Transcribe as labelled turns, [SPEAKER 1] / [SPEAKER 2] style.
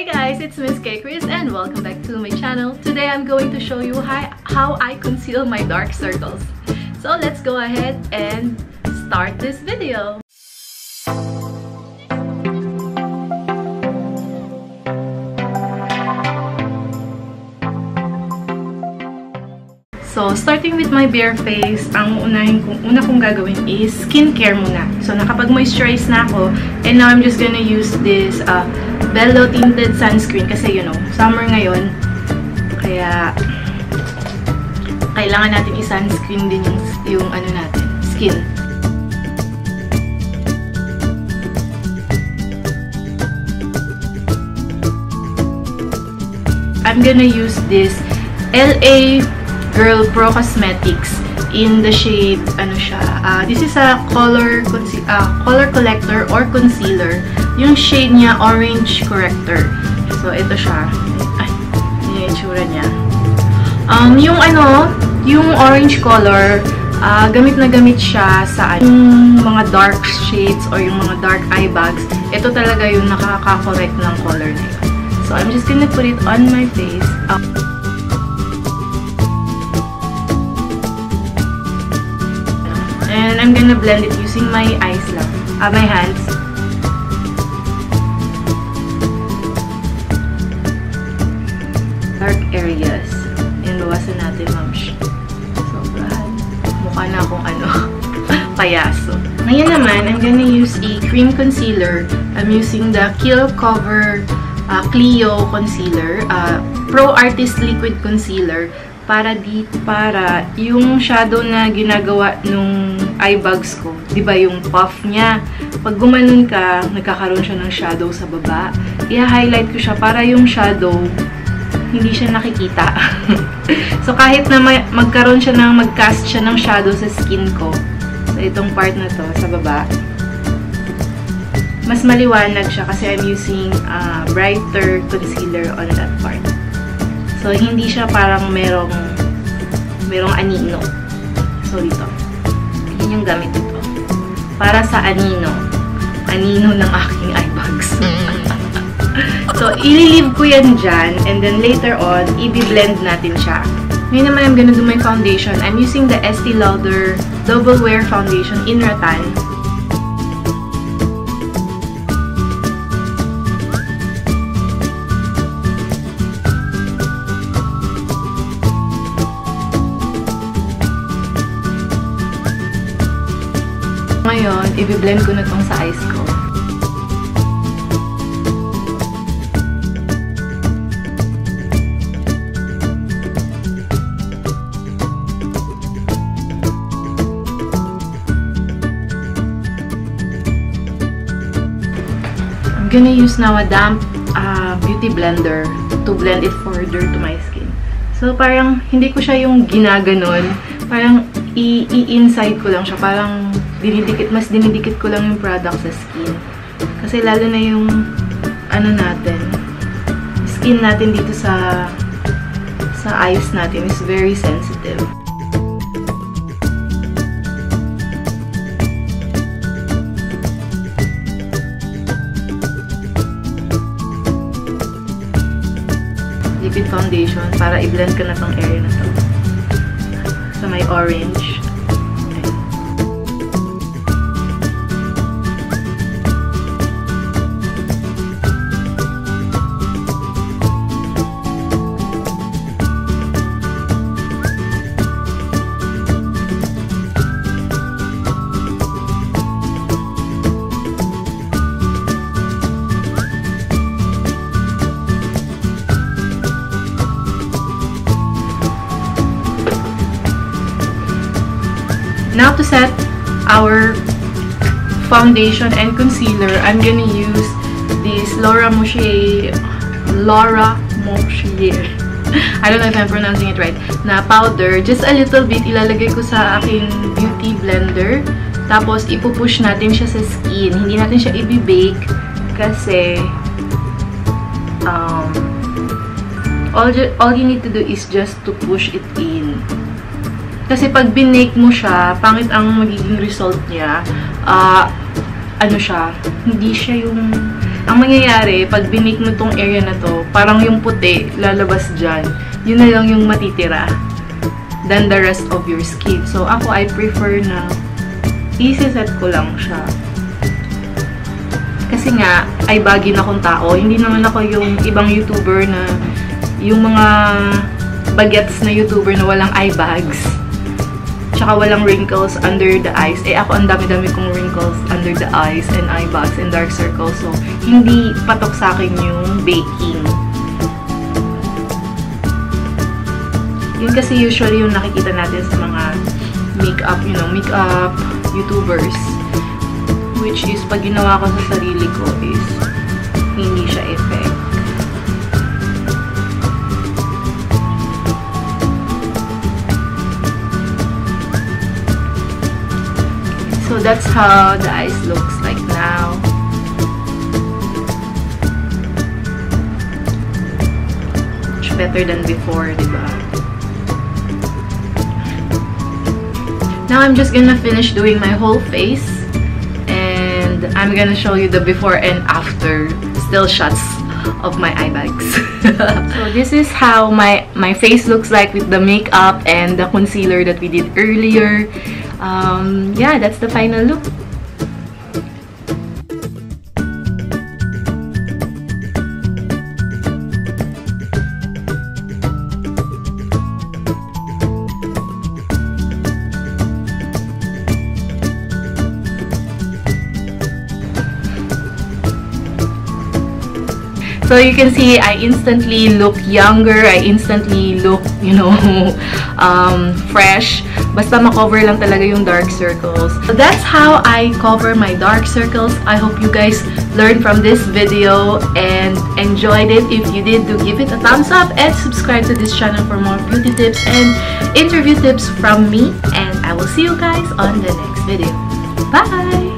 [SPEAKER 1] Hey guys, it's Miss K Chris and welcome back to my channel. Today I'm going to show you how, I conceal my dark circles. So let's go ahead and start this video. So, starting with my bare face, ang unahin kong, una kong gagawin is skincare muna. So, nakapag-moisturize na ako. And now, I'm just gonna use this uh, Bello Tinted Sunscreen. Kasi, you know, summer ngayon. Kaya, kailangan natin i-sunscreen din yung, yung ano natin, skin. I'm gonna use this LA Girl Pro Cosmetics in the shade, ano siya, uh, this is a color, uh, color collector or concealer. Yung shade niya, orange corrector. So, ito siya. Ay, yun yung itsura niya. Um, yung ano, yung orange color, uh, gamit na gamit siya sa yung mga dark shades or yung mga dark eye bags. Ito talaga yung nakaka-correct ng color na yun. So, I'm just gonna put it on my face. Uh, And I'm gonna blend it using my eyes lang. Uh, my hands. Dark areas. Yan, bawasan natin, mamsh. Sobrahan. Mukha na akong ano, payaso. Ngayon naman, I'm gonna use a cream concealer. I'm using the Kill Cover uh, Clio Concealer. Uh, Pro Artist Liquid Concealer para di para yung shadow na ginagawa nung eye bags ko, 'di ba yung puff niya. Pag gumanon ka, nagkakaroon siya ng shadow sa baba. I-highlight ko siya para yung shadow hindi siya nakikita. so kahit na magkaroon siya ng magcast siya ng shadow sa skin ko, sa itong part na to sa baba, mas maliwanag siya kasi I'm using uh, brighter concealer on that part. So, hindi siya parang merong merong anino. So, dito. Yan yung gamit ito. Para sa anino. Anino ng aking bags. So, ililive ko yan dyan. And then, later on, i-blend natin siya. Ngayon naman, I'm gonna do my foundation. I'm using the Estee Lauder Double Wear Foundation in Rattan. Ngayon, i-blend ko na tong sa eyes ko. Gonna use now a damp uh, beauty blender to blend it further to my skin. So, parang hindi ko siya yung ginaganon. Parang i-inside ko lang siya. Parang dinidikit, mas dinidikit ko lang yung product sa skin. Kasi lalo na yung ano natin, skin natin dito sa sa eyes natin is very sensitive. Foundation para i-blend ka na tong area na to. Sa may orange. Now to set our foundation and concealer, I'm gonna use this Laura Mercier, Laura Mercier, I don't know if I'm pronouncing it right, na powder. Just a little bit, ilalagay ko sa aking beauty blender. Tapos, ipupush natin siya sa skin. Hindi natin siya i-bake kasi um, all, all you need to do is just to push it in. Kasi pag binake mo siya, pangit ang magiging result niya. Uh, ano siya, hindi siya yung ang mangyayari, pag binake mo tong area na to, parang yung puti, lalabas dyan. Yun na lang yung matitira than the rest of your skin. So, ako, I prefer na isi-set ko lang siya. Kasi nga, ay bagin akong tao. Hindi naman ako yung ibang YouTuber na yung mga bagets na YouTuber na walang eye bags. Tsaka walang wrinkles under the eyes. Eh ako, ang dami-dami kong wrinkles under the eyes and eye bags and dark circles. So, hindi patok sa akin yung baking. Yun kasi usually yung nakikita natin sa mga makeup, you know, makeup YouTubers. Which is, pag ginawa ko sa sarili ko is, hindi siya effect. So that's how the eyes looks like now. Much better than before, di ba? Now I'm just gonna finish doing my whole face and I'm gonna show you the before and after still shots of my eye bags. so this is how my my face looks like with the makeup and the concealer that we did earlier. Um, yeah, that's the final look. So you can see I instantly look younger, I instantly look, you know, um, fresh. Basta makover lang talaga yung dark circles. So that's how I cover my dark circles. I hope you guys learned from this video and enjoyed it. If you did, do give it a thumbs up and subscribe to this channel for more beauty tips and interview tips from me. And I will see you guys on the next video. Bye!